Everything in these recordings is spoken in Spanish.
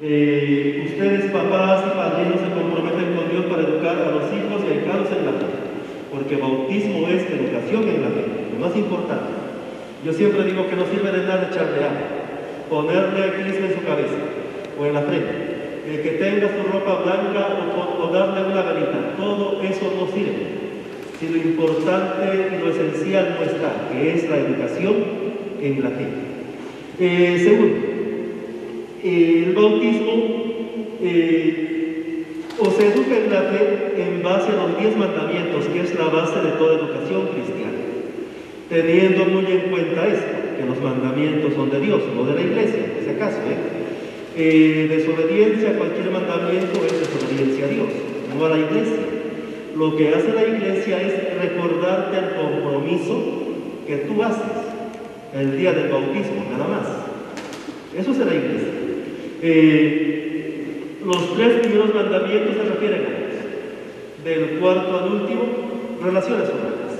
Eh, ustedes, papás y padrinos, se comprometen con Dios para educar a los hijos y ahijados en la fe, porque bautismo es educación en la fe, lo más importante. Yo siempre digo que no sirve de nada echarle agua, ponerle crisma en su cabeza o en la frente, que tenga su ropa blanca o, o darle una velita, todo eso no sirve. Si lo importante y lo esencial no está, que es la educación en la fe. Eh, segundo, el bautismo eh, o se educa en la fe en base a los diez mandamientos, que es la base de toda educación cristiana, teniendo muy en cuenta esto, que los mandamientos son de Dios, no de la iglesia, en ese caso. ¿eh? Eh, desobediencia a cualquier mandamiento es desobediencia a Dios, no a la iglesia. Lo que hace la iglesia es recordarte el compromiso que tú haces el día del bautismo, nada más. Eso es la iglesia. Eh, los tres primeros mandamientos se refieren a Dios. Del cuarto al último, relaciones humanas.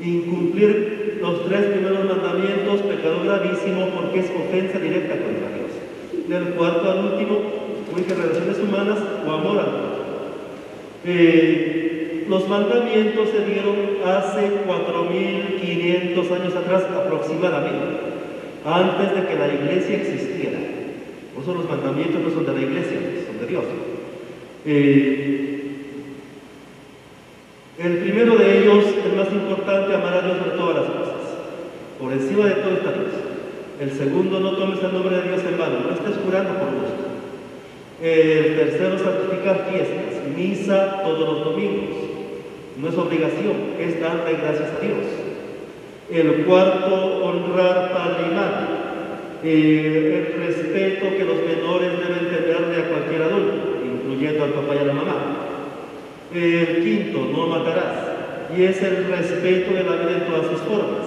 Incumplir los tres primeros mandamientos, pecado gravísimo porque es ofensa directa contra Dios. Del cuarto al último, que relaciones humanas o amor al eh, los mandamientos se dieron hace 4.500 años atrás aproximadamente, antes de que la iglesia existiera. Por eso los mandamientos no son de la iglesia, son de Dios. Eh, el primero de ellos, el más importante, amar a Dios por todas las cosas. Por encima de todo está Dios. El segundo, no tomes el nombre de Dios en vano, no estés jurando por gusto. El tercero, santificar fiestas, misa todos los domingos. No es obligación, es darle gracias a Dios. El cuarto, honrar padre y madre. El respeto que los menores deben tenerle a cualquier adulto, incluyendo al papá y a la mamá. El quinto, no matarás, y es el respeto de la vida en todas sus formas.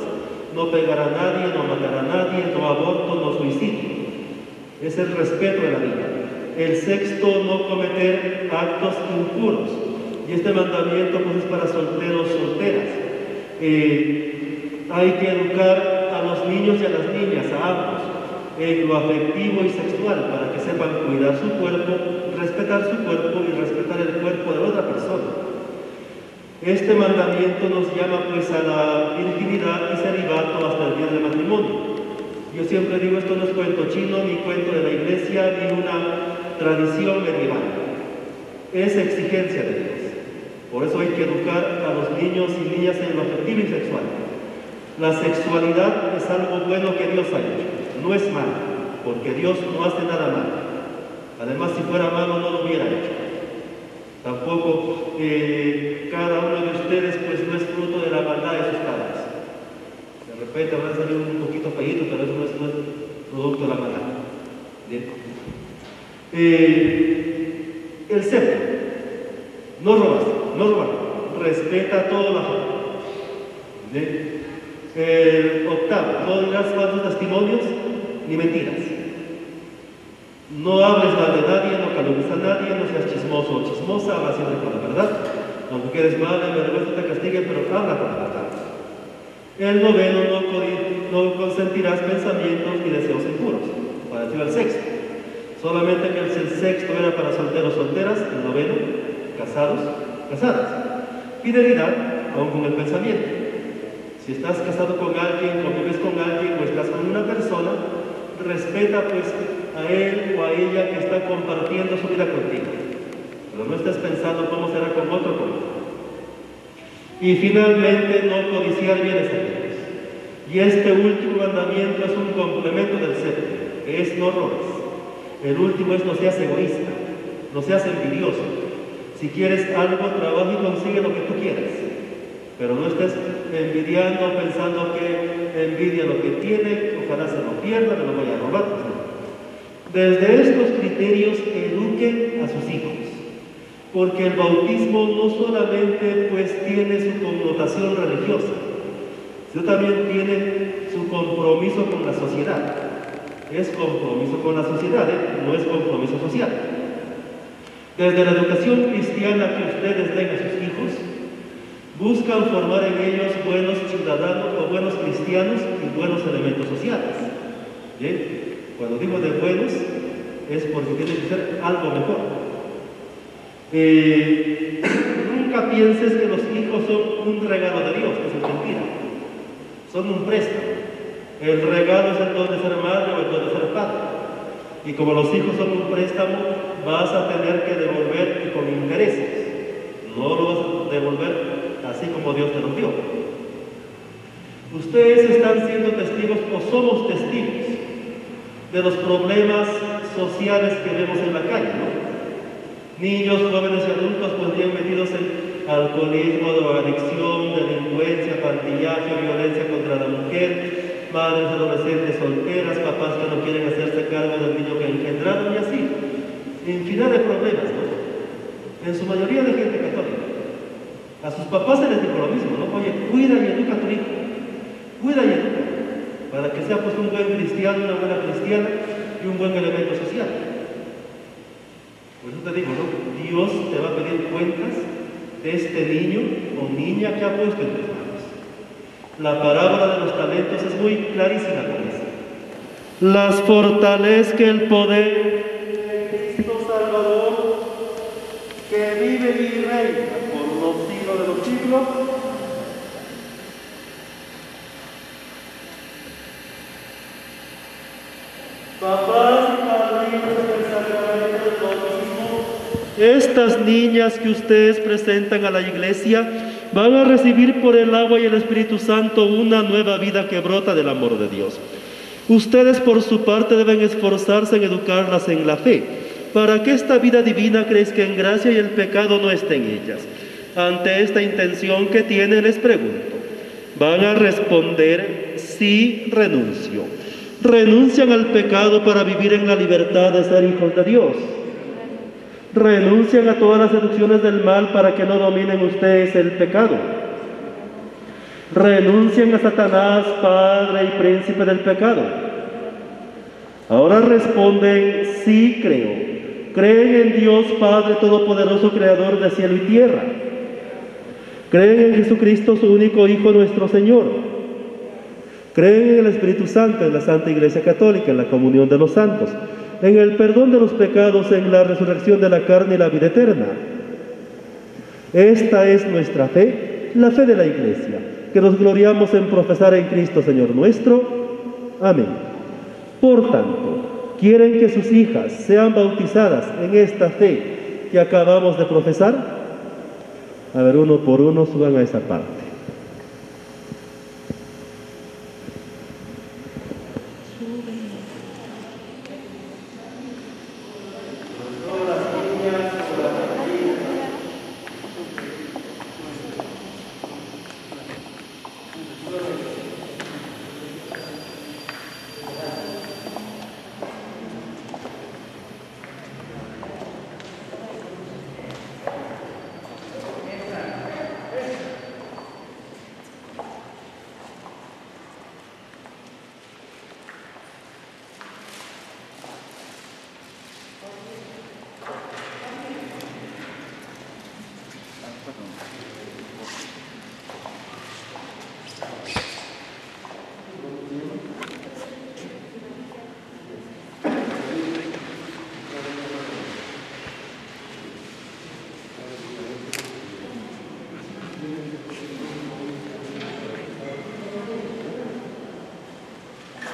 No pegar a nadie, no matar a nadie, no aborto, no suicidio. Es el respeto de la vida. El sexto, no cometer actos impuros. Y este mandamiento pues es para solteros, solteras. Eh, hay que educar a los niños y a las niñas, a ambos, en lo afectivo y sexual, para que sepan cuidar su cuerpo, respetar su cuerpo y respetar el cuerpo de otra persona. Este mandamiento nos llama pues a la virginidad y celibato hasta el día del matrimonio. Yo siempre digo, esto no es cuento chino, ni cuento de la iglesia, ni una tradición medieval. Es exigencia de Dios. Por eso hay que educar a los niños y niñas en lo afectivo y sexual. La sexualidad es algo bueno que Dios ha hecho no es malo, porque Dios no hace nada malo. Además, si fuera malo, no lo hubiera hecho. Tampoco eh, cada uno de ustedes, pues no es fruto de la maldad de sus padres. De repente habrá salido un poquito feíto, pero eso no es, producto de la maldad. Eh, el séptimo, no robas, no robas, respeta todo la. El octavo, no dirás falsos testimonios ni mentiras. No hables mal de nadie, no calumnies a nadie, no seas chismoso o chismosa, habla siempre con la verdad. Aunque quieres mal, en vergüenza te castiguen, pero habla con la verdad. El noveno, no, no consentirás pensamientos ni deseos impuros. Parecido al sexto. Solamente que el sexto era para solteros, solteras, el noveno, casados, casadas. Fidelidad, aún con el pensamiento. Si estás casado con alguien, convives con alguien o estás con una persona, respeta pues a él o a ella que está compartiendo su vida contigo. Pero no estés pensando cómo será con otro con Y finalmente no codiciar bienes ajenos. Y este último mandamiento es un complemento del séptimo, que es no robes. El último es no seas egoísta, no seas envidioso. Si quieres algo, trabaja y consigue lo que tú quieras. Pero no estés envidiando, pensando que envidia lo que tiene, ojalá se lo pierda, me lo vaya a robar. Desde estos criterios eduquen a sus hijos, porque el bautismo no solamente pues tiene su connotación religiosa, sino también tiene su compromiso con la sociedad. Es compromiso con la sociedad, ¿eh? no es compromiso social. Desde la educación cristiana que ustedes den a sus hijos, buscan formar en ellos buenos ciudadanos o buenos cristianos y buenos elementos sociales. Cuando digo de buenos, es porque tiene que ser algo mejor. Eh, nunca pienses que los hijos son un regalo de Dios, eso es mentira. Son un préstamo. El regalo es el don de ser madre o el don de ser padre. Y como los hijos son un préstamo, vas a tener que devolver con intereses. No lo vas a devolver así como Dios te lo dio. Ustedes están siendo testigos o somos testigos de los problemas sociales que vemos en la calle, ¿no? Niños, jóvenes y adultos bien metidos en alcoholismo, drogadicción, delincuencia, pandillaje, violencia contra la mujer, madres adolescentes solteras, papás que no quieren hacerse cargo del niño que engendraron y así. Infinidad de problemas, ¿no? En su mayoría de gente. A sus papás se les dijo lo mismo, ¿no? Oye, cuida y educa tu hijo. Cuida y educa. Para que sea pues un buen cristiano, una buena cristiana y un buen elemento social. Por eso te digo, ¿no? Dios te va a pedir cuentas de este niño o niña que ha puesto en tus manos. La parábola de los talentos es muy clarísima con eso. Las fortalezca el poder de Cristo Salvador, que vive y reina por los siglos de los siglos. Papás y padrinos del sacramento del bautismo, estas niñas que ustedes presentan a la iglesia van a recibir por el agua y el Espíritu Santo una nueva vida que brota del amor de Dios. Ustedes por su parte deben esforzarse en educarlas en la fe, para que esta vida divina crezca en gracia y el pecado no esté en ellas. Ante esta intención que tienen les pregunto, ¿van a responder sí renuncio? ¿Renuncian al pecado para vivir en la libertad de ser hijos de Dios? ¿Renuncian a todas las seducciones del mal para que no dominen ustedes el pecado? renuncian a Satanás, padre y príncipe del pecado. Ahora responden, sí creo. Creen en Dios Padre Todopoderoso, Creador de cielo y tierra. Creen en Jesucristo, su único Hijo, nuestro Señor. Creen en el Espíritu Santo, en la Santa Iglesia Católica, en la comunión de los santos, en el perdón de los pecados, en la resurrección de la carne y la vida eterna. Esta es nuestra fe, la fe de la Iglesia que nos gloriamos en profesar en Cristo Señor nuestro. Amén. Por tanto, ¿quieren que sus hijas sean bautizadas en esta fe que acabamos de profesar? A ver, uno por uno suban a esa parte.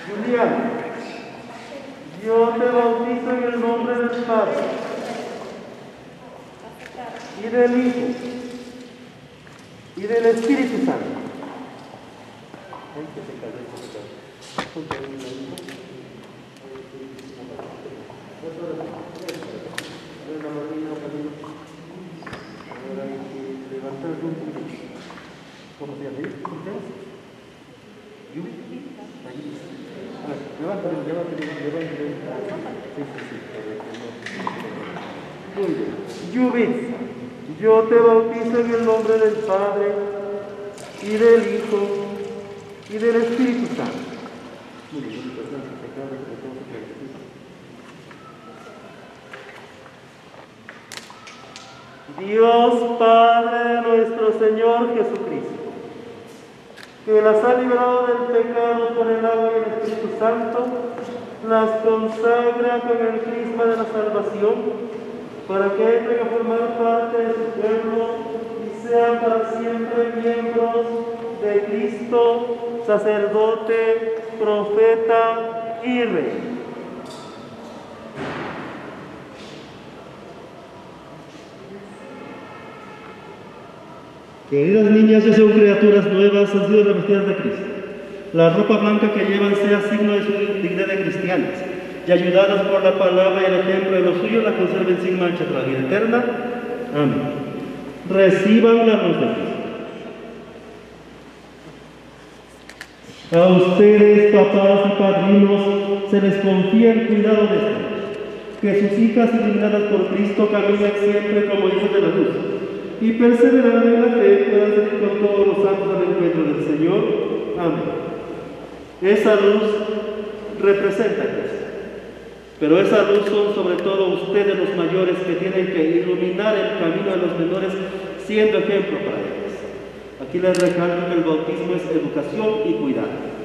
Julián, yo te bautizo en el nombre del Padre y del Hijo y del Espíritu Santo. ¿Cómo se llama? ¿Yubi? Levántale, levántale, levántale. Sí, sí, sí. Muy bien. Yubit, yo te bautizo en el nombre del Padre y del Hijo y del Espíritu Santo. Dios Padre de nuestro Señor Jesucristo que las ha librado del pecado por el agua y el Espíritu Santo, las consagra con el crisma de la salvación, para que entren a formar parte de su pueblo y sean para siempre miembros de Cristo, sacerdote, profeta y rey. Queridas niñas, ya son criaturas nuevas, han sido revestidas de Cristo. La ropa blanca que llevan sea signo de su dignidad de cristianas, y ayudadas por la palabra y el ejemplo de los suyos, la conserven sin mancha la vida eterna. Amén. Reciban la luz de Cristo. A ustedes, papás y padrinos, se les confía el cuidado de estos, que sus hijas iluminadas por Cristo caminen siempre como hijos de la luz y perseverando en la fe puedan salir con todos los santos al encuentro del Señor. Amén. Esa luz representa a Cristo. Pero esa luz son sobre todo ustedes los mayores que tienen que iluminar el camino de los menores siendo ejemplo para ellos. Aquí les recalco que el bautismo es educación y cuidado.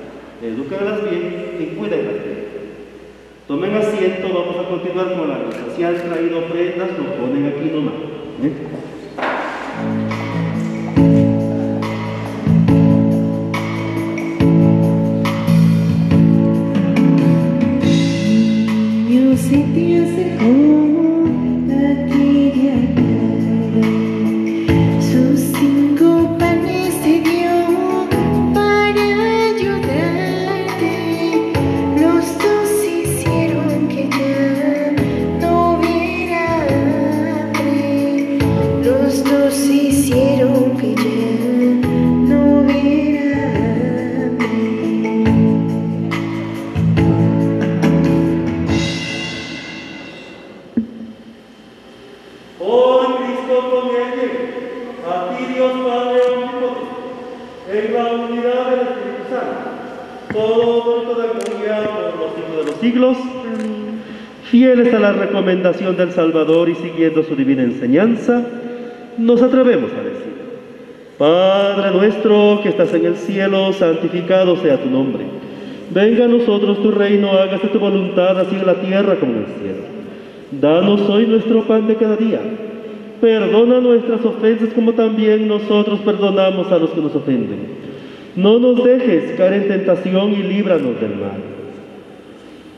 Edúcalas bien y cuídenlas bien. Tomen asiento, vamos a continuar con la misa. Si han traído ofrendas, lo ponen aquí nomás. ¿eh? Recomendación del Salvador y siguiendo su divina enseñanza, nos atrevemos a decir, Padre nuestro que estás en el cielo, santificado sea tu nombre. Venga a nosotros tu reino, hágase tu voluntad así en la tierra como en el cielo. Danos hoy nuestro pan de cada día. Perdona nuestras ofensas como también nosotros perdonamos a los que nos ofenden. No nos dejes caer en tentación y líbranos del mal.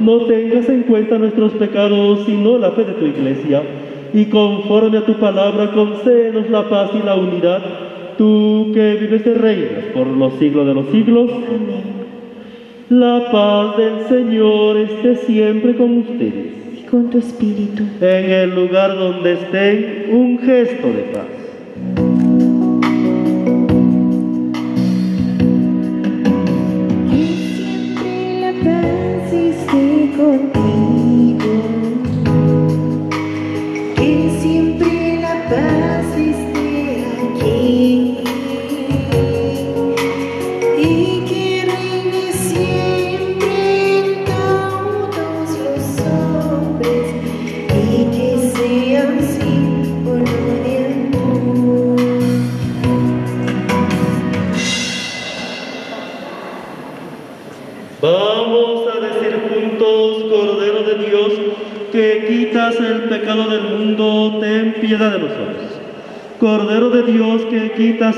no tengas en cuenta nuestros pecados, sino la fe de tu iglesia. Y conforme a tu palabra, concédenos la paz y la unidad, tú que vives y reinas por los siglos de los siglos. Amén. La paz del Señor esté siempre con ustedes. Y con tu espíritu. En el lugar donde estén, un gesto de paz.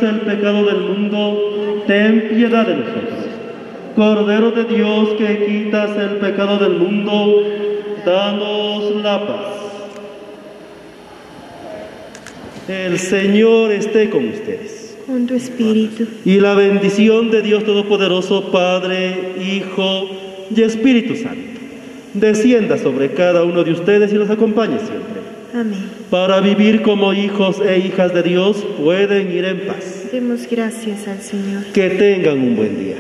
El pecado del mundo, ten piedad de nosotros. Cordero de Dios que quitas el pecado del mundo, danos la paz. El Señor esté con ustedes. Con tu espíritu. Y la bendición de Dios Todopoderoso, Padre, Hijo y Espíritu Santo, descienda sobre cada uno de ustedes y los acompañe siempre. Amén. Para vivir como hijos e hijas de Dios pueden ir en paz. Demos gracias al Señor. Que tengan un buen día.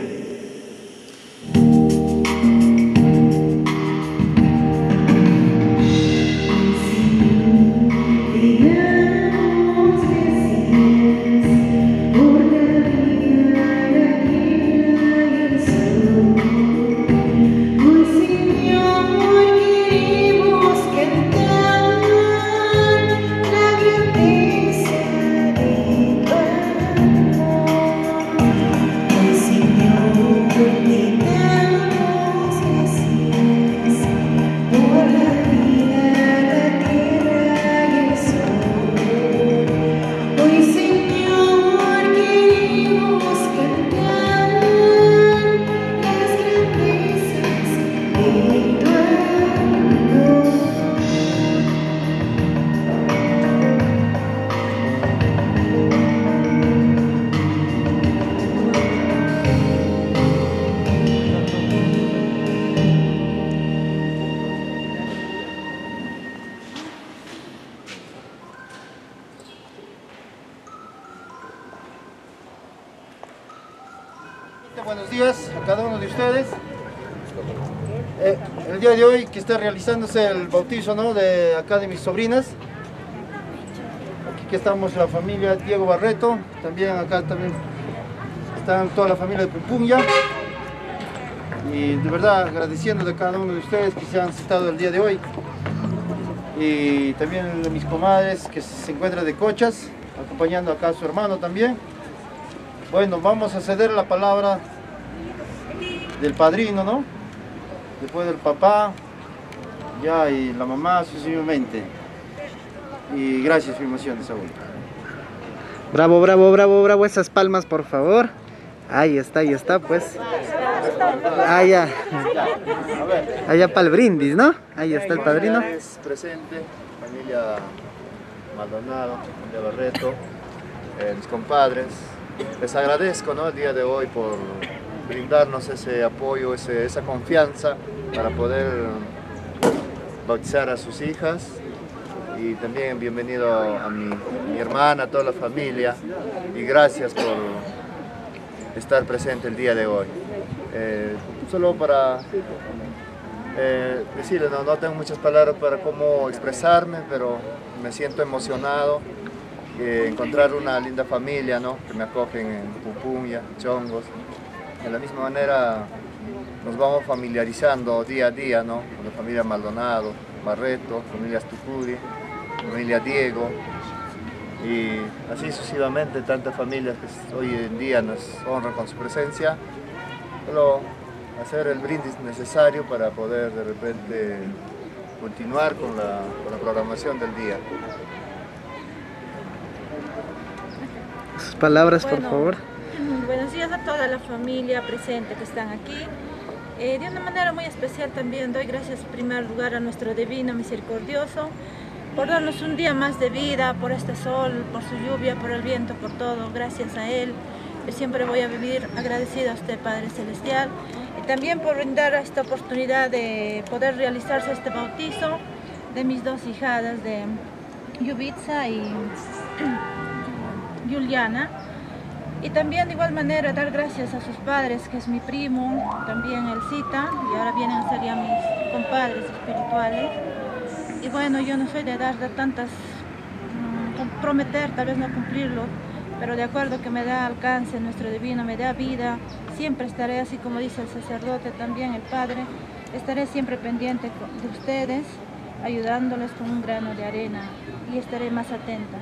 Está realizándose el bautizo ¿no? de acá de mis sobrinas. Aquí estamos la familia Diego Barreto, también acá también están toda la familia de Pumpunya. Y de verdad agradeciendo a cada uno de ustedes que se han citado el día de hoy. Y también de mis comadres que se encuentran de Cochas, acompañando acá a su hermano también. Bueno, vamos a ceder la palabra del padrino, ¿no? Después del papá, ya, y la mamá sucesivamente. Y gracias, filmación de Saúl. Bravo, bravo, bravo, bravo. Esas palmas, por favor. Ahí está, ahí está, pues. Allá. Allá para el brindis, ¿no? Ahí está el padrino. presente, familia Maldonado, familia Barreto, eh, mis compadres. Les agradezco ¿no? el día de hoy por brindarnos ese apoyo, ese, esa confianza para poder bautizar a sus hijas y también bienvenido a mi, hermana, a toda la familia y gracias por estar presente el día de hoy. Eh, solo para eh, decirles, no, no tengo muchas palabras para cómo expresarme, pero me siento emocionado encontrar una linda familia ¿no? que me acogen en Pupunya, Chongos. De la misma manera nos vamos familiarizando día a día ¿no? con la familia Maldonado, Barreto, familia Stucuri, familia Diego y así sucesivamente tantas familias que hoy en día nos honran con su presencia. Solo hacer el brindis necesario para poder de repente continuar con la, con la programación del día. Sus palabras, por Bueno, favor. Buenos días a toda la familia presente que están aquí. Eh, de una manera muy especial también doy gracias en primer lugar a nuestro Divino Misericordioso por darnos un día más de vida, por este sol, por su lluvia, por el viento, por todo. Gracias a Él. Yo siempre voy a vivir agradecida a usted, Padre Celestial. Y también por brindar esta oportunidad de poder realizarse este bautizo de mis dos hijadas, de Yubitsa y Juliana. Y también de igual manera dar gracias a sus padres, que es mi primo, también el cita, y ahora vienen a ser ya mis compadres espirituales. Y bueno, yo no soy de dar de tantas, mm, com- prometer, tal vez no cumplirlo, pero de acuerdo que me da alcance nuestro divino, me da vida, siempre estaré así como dice el sacerdote, también el Padre, estaré siempre pendiente de ustedes, ayudándoles con un grano de arena y estaré más atenta.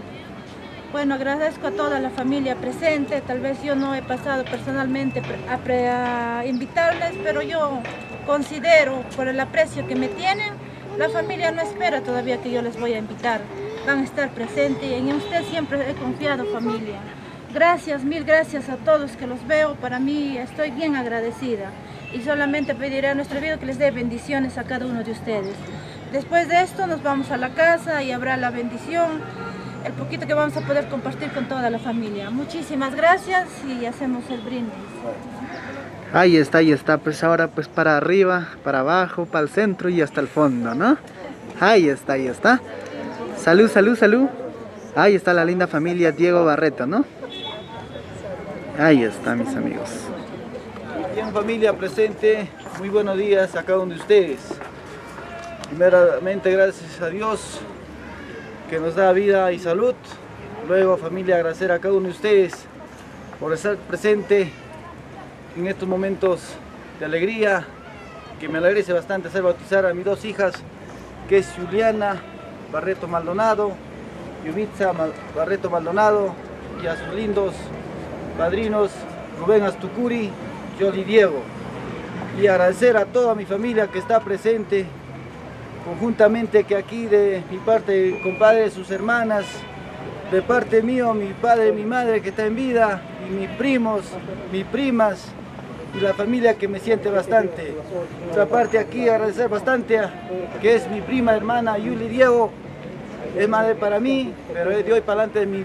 Bueno, agradezco a toda la familia presente. Tal vez yo no he pasado personalmente a, invitarles, pero yo considero, por el aprecio que me tienen, la familia no espera todavía que yo les voy a invitar. Van a estar presentes y en usted siempre he confiado, familia. Gracias, mil gracias a todos que los veo. Para mí estoy bien agradecida. Y solamente pediré a nuestro Dios que les dé bendiciones a cada uno de ustedes. Después de esto nos vamos a la casa y habrá la bendición el poquito que vamos a poder compartir con toda la familia. Muchísimas gracias y hacemos el brindis. Ahí está, ahí está. Pues ahora pues para arriba, para abajo, para el centro y hasta el fondo, ¿no? Ahí está, ahí está. Salud, salud, salud. Ahí está la linda familia Diego Barreto, ¿no? Ahí está, mis amigos. Bien familia presente, muy buenos días a cada uno de ustedes. Primeramente gracias a Dios que nos da vida y salud. Luego familia agradecer a cada uno de ustedes por estar presente en estos momentos de alegría, que me alegrece bastante hacer bautizar a mis dos hijas, que es Juliana Barreto Maldonado, Yubitsa Mal- Barreto Maldonado y a sus lindos padrinos Rubén Astucuri, Yoli Diego. Y agradecer a toda mi familia que está presente, conjuntamente que aquí de mi parte, compadre, sus hermanas, de parte mío, mi padre, mi madre que está en vida, y mis primos, mis primas, y la familia que me siente bastante. Otra parte aquí agradecer bastante a que es mi prima hermana Yuli Diego, es madre para mí, pero es de hoy para adelante de mi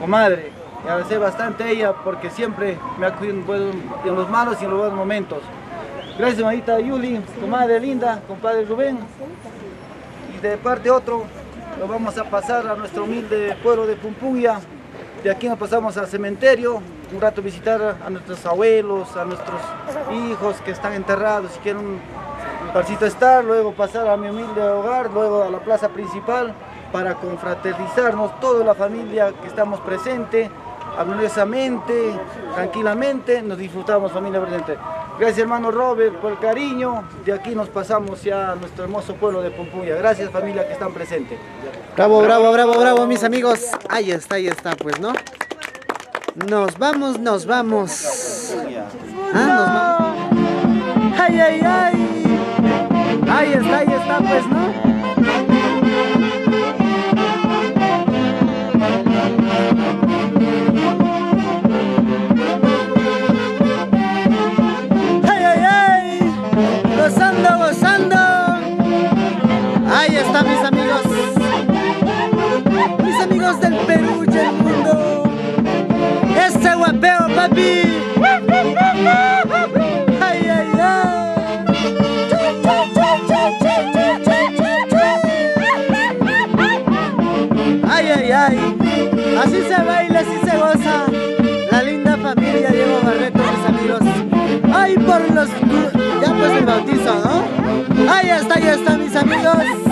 comadre. Y agradecer bastante a ella porque siempre me ha cuidado en los malos y en los buenos momentos. Gracias, mamita Yuli, comadre linda, compadre Rubén. Y de parte otro, lo vamos a pasar a nuestro humilde pueblo de Pumpuya, De aquí nos pasamos al cementerio, un rato visitar a nuestros abuelos, a nuestros hijos que están enterrados, si quieren un parcito estar, luego pasar a mi humilde hogar, luego a la plaza principal para confraternizarnos, toda la familia que estamos presente, armoniosamente, tranquilamente, nos disfrutamos familia presente. Gracias hermano Robert por el cariño, de aquí nos pasamos ya a nuestro hermoso pueblo de Pompuya. Gracias familia que están presentes. Bravo, bravo, bravo, bravo, mis amigos. Ahí está, ahí está, pues, ¿no? Nos vamos, nos vamos. Ah, nos vamos. Ay, ay, ay. Ahí está, ahí está, pues, ¿no? Y el mundo. Ese guapeo, papi. Ay, ay, ay. Ay, ay, ay. Así se baila, así se goza. La linda familia Diego Barreto, mis amigos. Ay, por los... Ya pues el bautizo, ¿no? Ahí está, ahí está, mis amigos.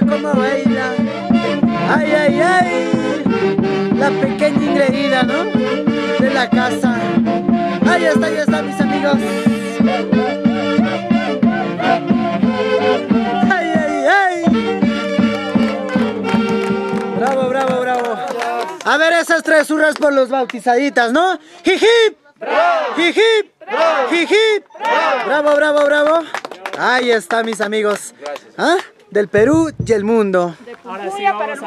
Mira cómo baila. Ay, ay, ay. La pequeña ingreída, ¿no? De la casa. Ahí está, ahí está mis amigos. Ay, ay, ay. Bravo, bravo, bravo. A ver esas tres hurras por los bautizaditas, ¿no? ¡Jijip! ¡Jijip! Jiji. Bravo, bravo, bravo. Ahí está, mis amigos. ¿Ah? Del Perú y el mundo. Ahora sí vamos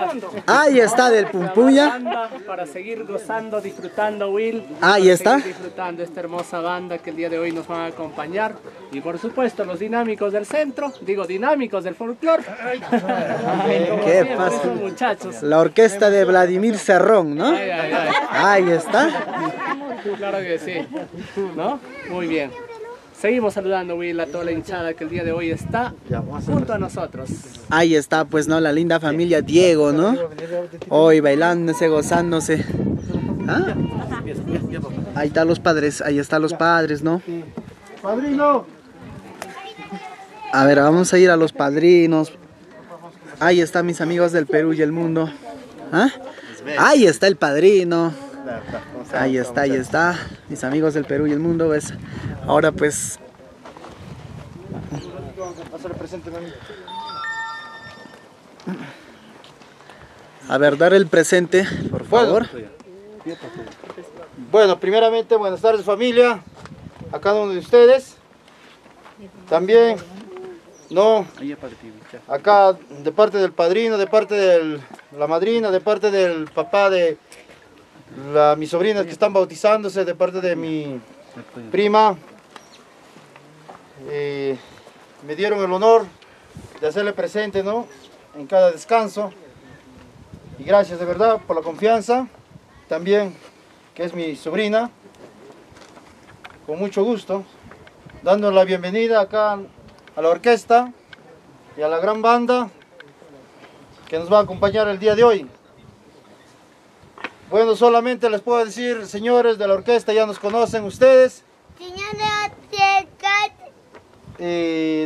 a... Ahí está, del Pumpuya. Para seguir gozando, disfrutando, Will. Ahí Para está. disfrutando esta hermosa banda que el día de hoy nos van a acompañar. Y por supuesto, los dinámicos del centro, digo dinámicos del folclore. ¿Qué siempre, pasa? muchachos. La orquesta de Vladimir Cerrón, ¿no? Ay, ay, ay. Ahí está. Claro que sí. ¿No? Muy bien. Seguimos saludando, Will, a toda la hinchada que el día de hoy está junto a nosotros. Ahí está, pues, ¿no? La linda familia Diego, ¿no? Hoy bailándose, gozándose. ¿Ah? Ahí están los padres, ahí están los padres, ¿no? Padrino. A ver, vamos a ir a los padrinos. Ahí están mis amigos del Perú y el mundo. ¿Ah? Ahí está el padrino. Ahí está, ahí está. Mis amigos del Perú y el mundo, ¿ves? Ahora pues... A ver, dar el presente, por favor. Bueno, primeramente, buenas tardes familia, a cada uno de ustedes. También, no, acá de parte del padrino, de parte de la madrina, de parte del papá de la, mis sobrinas que están bautizándose, de parte de mi prima. Eh, me dieron el honor de hacerle presente, ¿no? En cada descanso. Y gracias de verdad por la confianza. También que es mi sobrina, con mucho gusto, dando la bienvenida acá a la orquesta y a la gran banda que nos va a acompañar el día de hoy. Bueno, solamente les puedo decir, señores de la orquesta, ya nos conocen ustedes,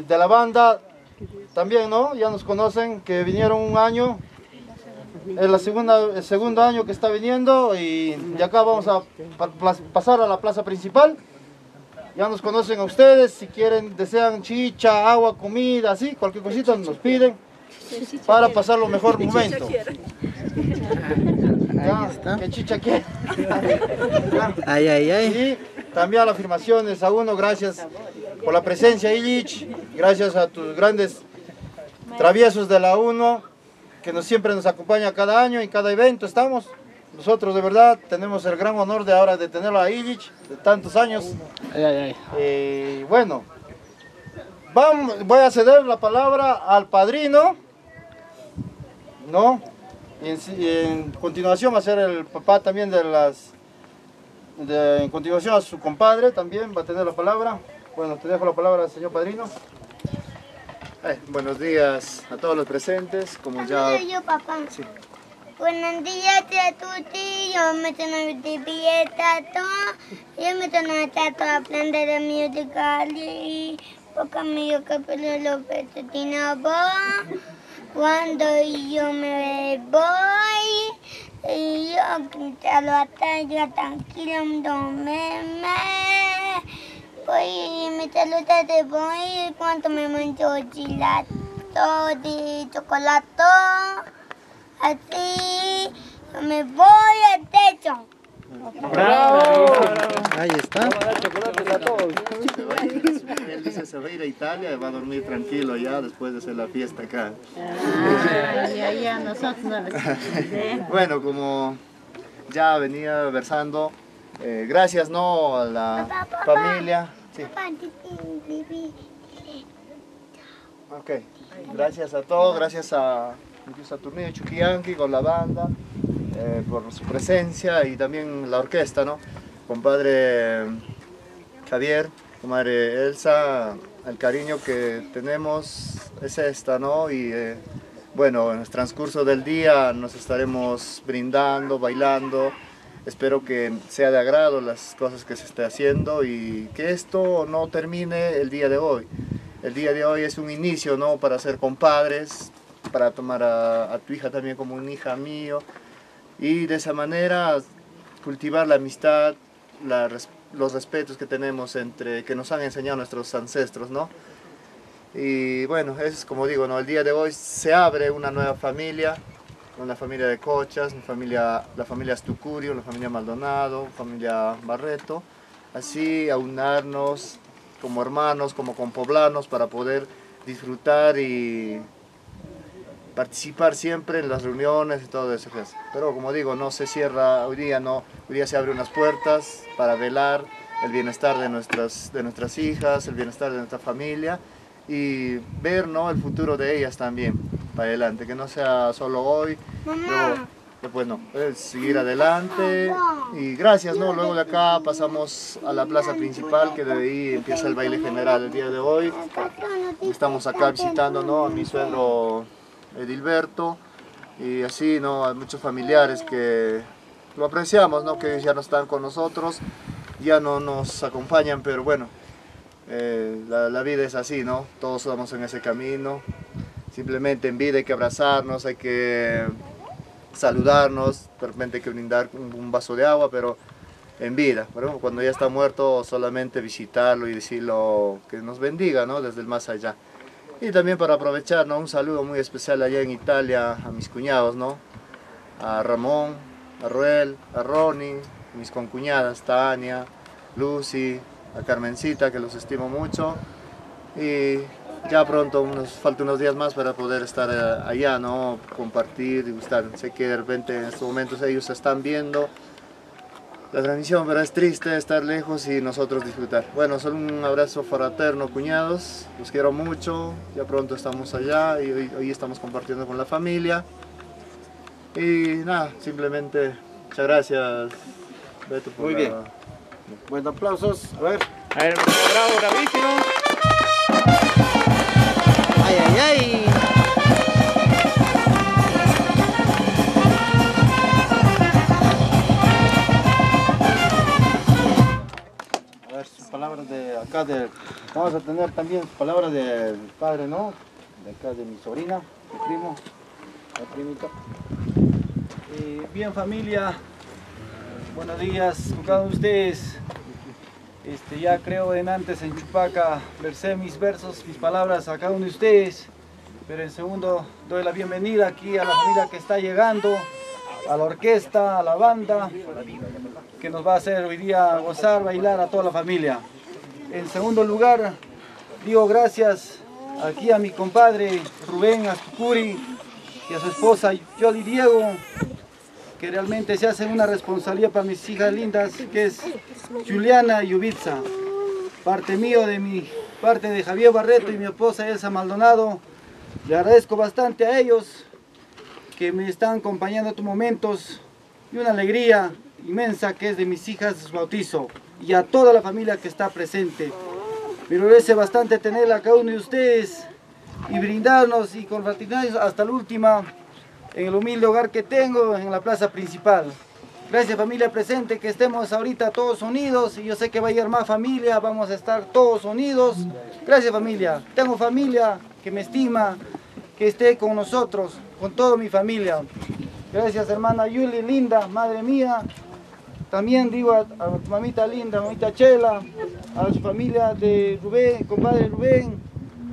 la banda también, ¿no? Ya nos conocen, que vinieron un año es la segunda, el segundo año que está viniendo y de acá vamos a pa- pasar a la plaza principal. Ya nos conocen a ustedes, si quieren, desean chicha, agua, comida, así, cualquier cosita nos piden para pasar los mejor momento. Ya. ¿Qué chicha quiere? Ay, ay, ay. Y también las afirmaciones a uno, gracias por la presencia, Illich, gracias a tus grandes traviesos de la UNO, que nos, siempre nos acompaña cada año, en cada evento estamos. Nosotros de verdad tenemos el gran honor de ahora de tenerlo a Illich, de tantos años. Ay, ay, ay. Eh, bueno, vamos, voy a ceder la palabra al padrino, ¿no? Y en, y en continuación va a ser el papá también de las... de- en continuación a su compadre también va a tener la palabra. Bueno, te dejo la palabra, señor padrino. Eh, buenos días a todos los presentes, como ya... yo, papá. Buenos días a tutti, yo me Tato, yo me sono Tato a musicali, porque mi lo quando io me voy, io te lo attengo tranquillo come me, poi mi salutate voi quando mi mangio gelato di cioccolato. Así me voy al techo. Ahí está. Él dice se va a ir a Italia y va a dormir tranquilo ya después de hacer la fiesta acá. Bueno, como ya venía versando, eh, gracias ¿no? a la familia. Papá, Ok, gracias a todos, gracias a Turnillo Chuquianqui con la banda, eh, por su presencia y también la orquesta, ¿no? Compadre Javier, comadre Elsa, el cariño que tenemos es esta, ¿no? Y eh, bueno, en el transcurso del día nos estaremos brindando, bailando. Espero que sea de agrado las cosas que se esté haciendo y que esto no termine el día de hoy. El día de hoy es un inicio, ¿no? Para ser compadres, para tomar a, a tu hija también como una hija mío y de esa manera cultivar la amistad, la los respetos que tenemos entre, que nos han enseñado nuestros ancestros, ¿no? Y bueno, es como digo, ¿no? El día de hoy se abre una nueva familia, una familia de Cochas, una familia, la familia Astucurio, la familia Maldonado, familia Barreto, así aunarnos como hermanos, como compoblanos para poder disfrutar y participar siempre en las reuniones y todo eso. Pero como digo, no se cierra hoy día, no, hoy día se abren unas puertas para velar el bienestar de nuestras, de nuestras hijas, el bienestar de nuestra familia y ver ¿no? el futuro de ellas también para adelante, que no sea solo hoy, luego, después no, es seguir adelante y gracias, ¿no? Luego de acá pasamos a la plaza principal, que de ahí empieza el baile general el día de hoy. Estamos acá visitando ¿no? a mi suegro Edilberto y así, ¿no? A muchos familiares que lo apreciamos, ¿no? Que ya no están con nosotros, ya no nos acompañan, pero bueno, eh, la, la vida es así, ¿no? Todos estamos en ese camino. Simplemente en vida hay que abrazarnos, hay que saludarnos, de repente hay que brindar un, un vaso de agua, pero en vida. Pero cuando ya está muerto, solamente visitarlo y decirlo que nos bendiga, ¿no? Desde el más allá. Y también para aprovechar, ¿no? Un saludo muy especial allá en Italia a mis cuñados, ¿no? A Ramón, a Roel, a Ronnie, mis concuñadas, Tania, Lucy, a Carmencita, que los estimo mucho. Y ya pronto, nos falta unos días más para poder estar eh, allá, ¿no? Compartir y gustar. Sé que de repente en estos momentos ellos están viendo la transmisión, pero es triste estar lejos y nosotros disfrutar. Bueno, solo un abrazo fraterno, cuñados. Los quiero mucho. Ya pronto estamos allá y hoy, hoy estamos compartiendo con la familia. Y nada, simplemente muchas gracias, Beto, por Muy la- Buenos aplausos. A ver. A ver, bravo, bravísimo. Ay, ay, ay. A ver, sus palabras de acá de... Vamos a tener también palabras del padre, ¿no? De acá de mi sobrina, mi primo, la primita. Eh, bien familia, buenos días con cada uno de ustedes. Este, ya creo en antes en Chupaca versé mis versos, mis palabras a cada uno de ustedes. Pero en segundo doy la bienvenida aquí a la familia que está llegando, a la orquesta, a la banda, que nos va a hacer hoy día gozar, bailar a toda la familia. En segundo lugar, digo gracias aquí a mi compadre Rubén Astucuri y a su esposa Yoli Diego, que realmente se hacen una responsabilidad para mis hijas lindas, que es Juliana y Ubitza. Parte mío de mi parte de Javier Barreto y mi esposa Elsa Maldonado. Le agradezco bastante a ellos que me están acompañando en estos momentos y una alegría inmensa que es de mis hijas su bautizo y a toda la familia que está presente. Me agradece bastante tener a cada uno de ustedes y brindarnos y compartirnos hasta la última en el humilde hogar que tengo en la plaza principal. Gracias familia presente, que estemos ahorita todos unidos y yo sé que va a ir más familia, vamos a estar todos unidos. Gracias familia, tengo familia que me estima, que esté con nosotros, con toda mi familia. Gracias hermana Yuli, linda, madre mía. También digo a, a mamita linda, mamita Chela, a su familia de Rubén, compadre Rubén,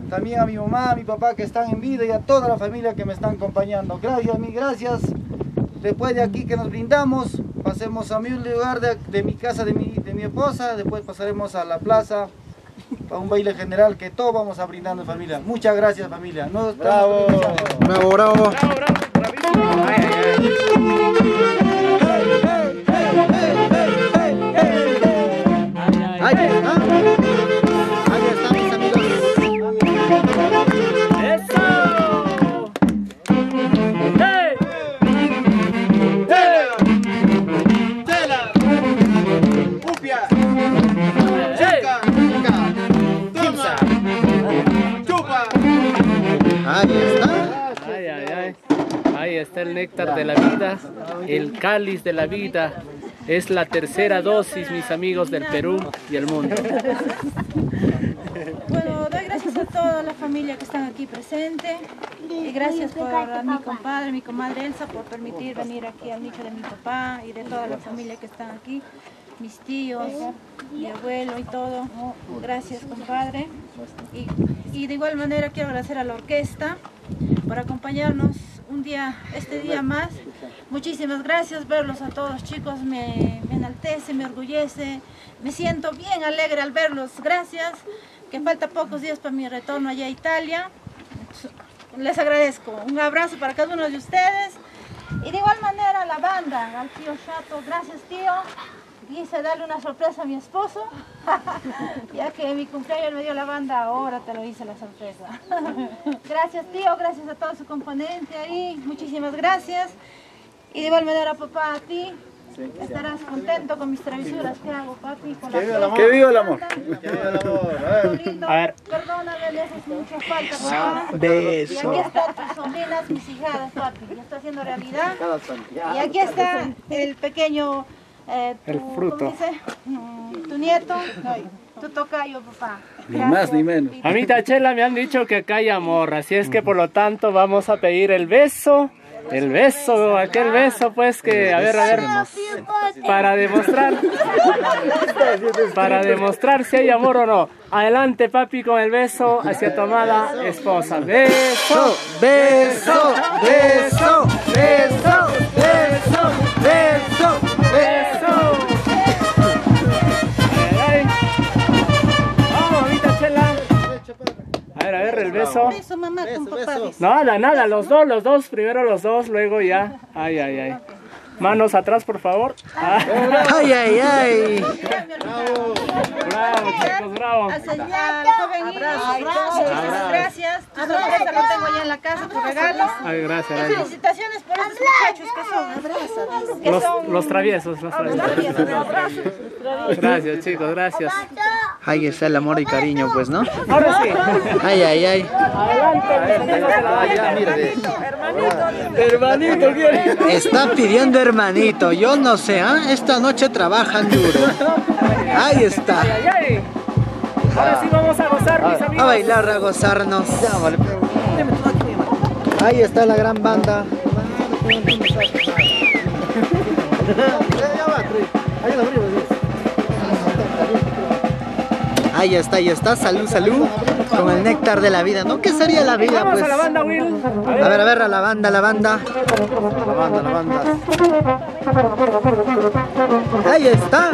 también a mi mamá, a mi papá que están en vida y a toda la familia que me están acompañando. Gracias, mi gracias. Después de aquí que nos brindamos, pasemos a mi lugar de, de mi casa, de mi, de mi esposa, después pasaremos a la plaza para un baile general que todos vamos a brindar en familia. Muchas gracias familia. Nos Bravo. Bravo, bravo. Bravo, bravo, bravísimo. El cáliz de la vida. Es la tercera dosis, mis amigos del Perú y el mundo. Bueno, doy gracias a toda la familia que están aquí presente y gracias por a mi compadre, mi comadre Elsa por permitir venir aquí al nicho de mi papá y de toda la familia que están aquí, mis tíos, mi abuelo y todo. Gracias compadre. Y, y de igual manera quiero agradecer a la orquesta por acompañarnos un día, este día más. Muchísimas gracias, verlos a todos chicos, me, me enaltece, me orgullece, me siento bien alegre al verlos, gracias, que falta pocos días para mi retorno allá a Italia. Les agradezco, un abrazo para cada uno de ustedes. Y de igual manera a la banda, al tío Chato, gracias tío. Quise darle una sorpresa a mi esposo, ya que mi cumpleaños me dio la banda, ahora te lo hice la sorpresa. gracias tío, gracias a todo su componente ahí, muchísimas gracias. Y de igual manera papá a ti, estarás contento con mis travesuras que hago papi. Con Que viva el amor. Que viva el amor. Que viva el amor. A ver. Lindo, A ver. Perdóname, le haces mucha falta, papá. Y Beso. aquí están tus sobrinas, mis hijadas, papi. Ya está haciendo realidad. Y aquí está el pequeño. Eh, tu, El fruto. ¿cómo dice? Mm, Tu nieto, tu tocayo, papá. Ni más ni menos. A mí, Tachela, me han dicho que acá hay amor, así es que por lo tanto vamos a pedir el beso. El beso, aquel beso, pues que, a ver, a ver, para demostrar, para demostrar si hay amor o no. Adelante, papi, con el beso hacia tu amada esposa. Beso. Beso, beso, beso, beso, ver, el beso. Beso, mamá, con papá. beso. Nada, nada, los dos, los dos, primero los dos, luego ya. Ay, ay, ay. Manos atrás, por favor. Ah, Ay, ay, ay. bravo, chicos, bravo. Muchísimas gracias. Lo tengo allá en la casa, tu regalo. Ay, gracias, gracias. felicitaciones por estos muchachos que son. Que Los, traviesos, los traviesos. Gracias, chicos, gracias. Ahí está el amor y cariño, pues, ¿no? Ahora sí. Ay, ay, ay. Hermanito, quiere. Está pidiendo hermanito, yo no sé, ¿ah? Esta noche trabajan duro. Ahí está. Ay, ay, ay. Ahora sí vamos a gozar, mis A amigos. bailar, a gozarnos. Ahí está la gran banda. Ahí está, ahí está. Salud, salud. Con el néctar de la vida, ¿no? ¿Qué sería la vida, pues? a la banda, Will. A A ver. a ver, a la banda, la banda. La banda, la banda. Ahí está.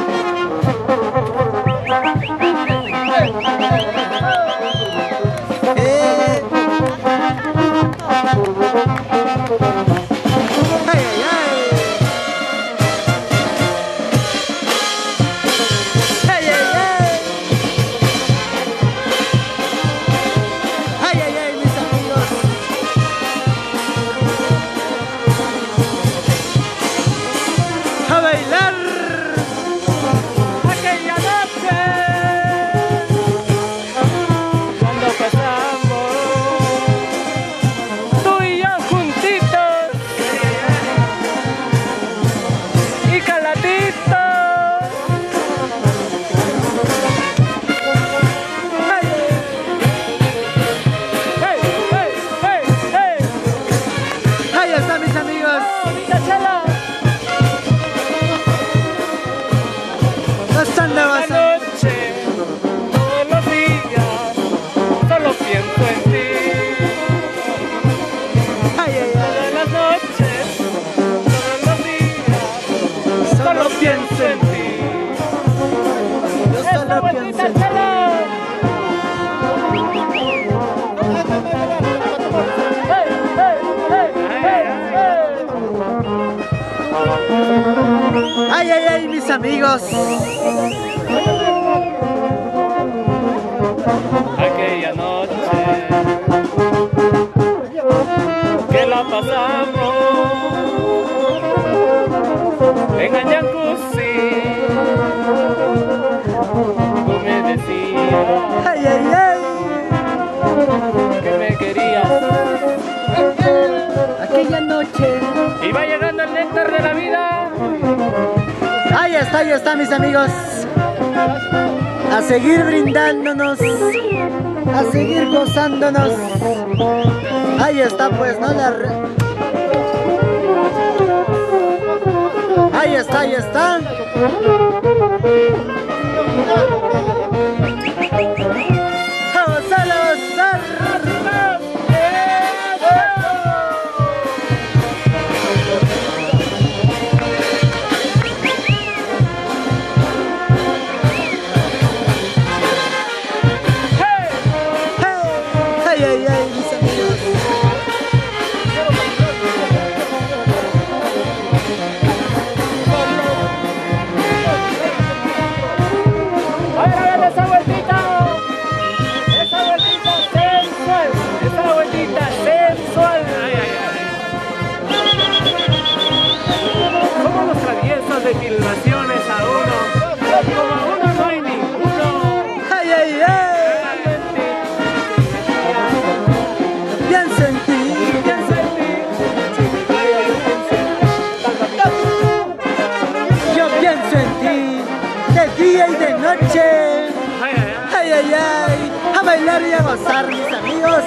Ay, ay, ay, mis amigos. En el jacuzzi. Tú me decías Ay, ay, ay. que me querías. Aquella noche. Va llegando el néctar de la vida. Ahí está, ahí está, mis amigos. A seguir brindándonos. A seguir gozándonos. Ahí está, pues, ¿no? La Ahí está, ahí está. Gozar, mis amigos.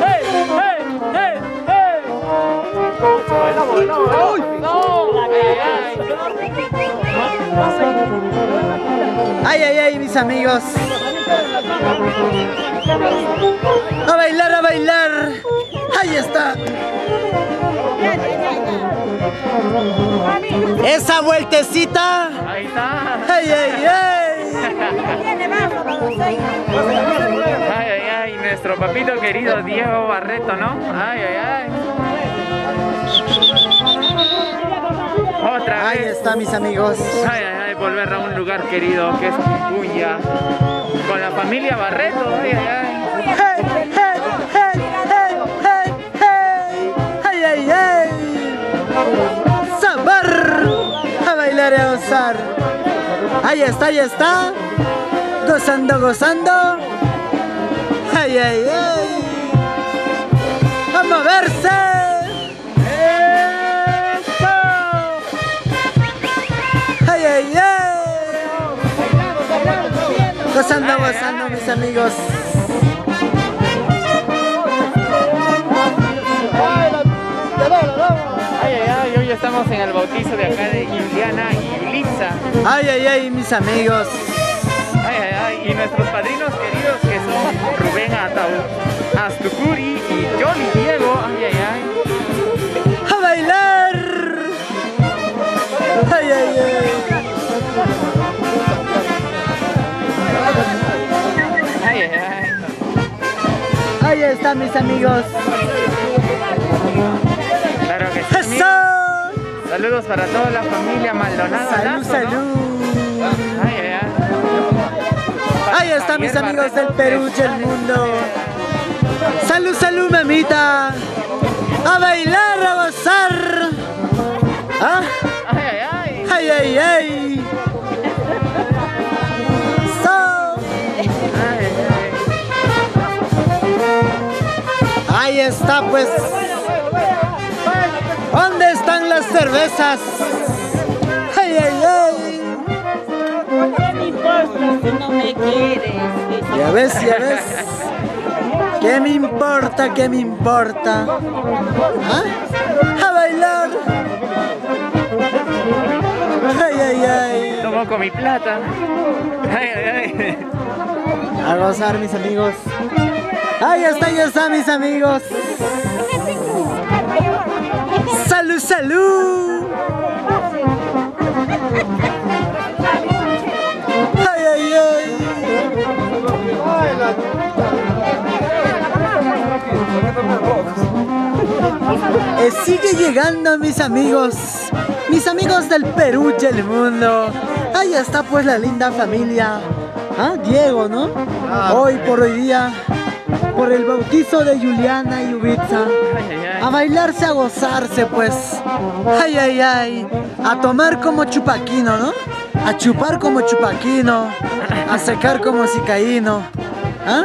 ¡Hey! ¡Hey! ¡Hey! ¡Hey! Ay, ay, ay, mis amigos. A bailar, a bailar. Ahí está. Esa vueltecita. Ahí está. Ay, ay, ay. Ay, ay, ay, nuestro papito querido Diego Barreto, ¿no? Ay, ay, ay. Otra Ahí vez. está, mis amigos. Ay, ay, ay, volver a un lugar querido que es Puya. Con la familia Barreto, ay, ay, ay. Hey, hey, hey. Sabar. A bailar y a gozar. Ahí está, ahí está. Gozando, gozando. Ay, ay, ay. A moverse. Eso. Ay, ay, ay. Gozando, gozando, mis amigos. Ay, ay, ay, hoy estamos en el bautizo de acá de Juliana y Ulisa. Ay, ay, ay, mis amigos. Ay, ay, ay, y nuestros padrinos queridos que son Rubén Atau, Astucuri y Johnny Diego. Ay, ay, ay. a bailar. Ay, ay, ay. Ay, ay, ay. Ahí están mis amigos. Claro que sí. ¡Eso! amigos. Saludos para toda la familia Maldonado. Salud, salud. Ay, ay, ay. Ahí están mis amigos del Perú y el mundo. Salud, salud, mamita. A bailar, a gozar. ¿Ah? Ay, ay, ay. Ay, ay, ay. So. Ay, ay, ay. Ahí está, pues. ¿Dónde están las cervezas? Me quieres? Ya ves, ya ves. ¿Qué me importa? ¿Qué me importa? ¿Ah? A bailar. Ay, ay, ay. Tomo con mi plata. Ay, ay, ay. A gozar, mis amigos. Ahí está, ya está, mis amigos. Salud, salud. Eh, sigue llegando mis amigos, mis amigos del Perú y el mundo. Ahí está pues la linda familia. Ah, Diego, ¿no? Hoy por hoy día, por el bautizo de Juliana y Ubitza. A bailarse, a gozarse, pues. Ay, ay, ay. A tomar como chupaquino, ¿no? A chupar como chupaquino. A secar como cicaíno. ¿Ah?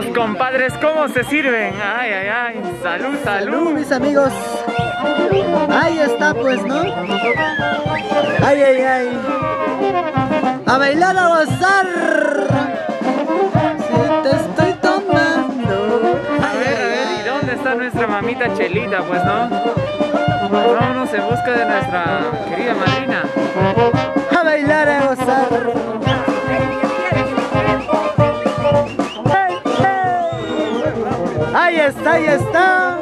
los compadres, ¿cómo se sirven? Ay, ay, ay. Salud, Salud, salud. mis amigos. Ahí está, pues, ¿no? Ay, ay, ay. A bailar, a gozar. Si te estoy tomando. A ver, a ver, ¿y dónde está nuestra mamita Chelita, pues, no? Vámonos en busca de nuestra querida madrina. A bailar, a gozar. Ahí está, ahí está.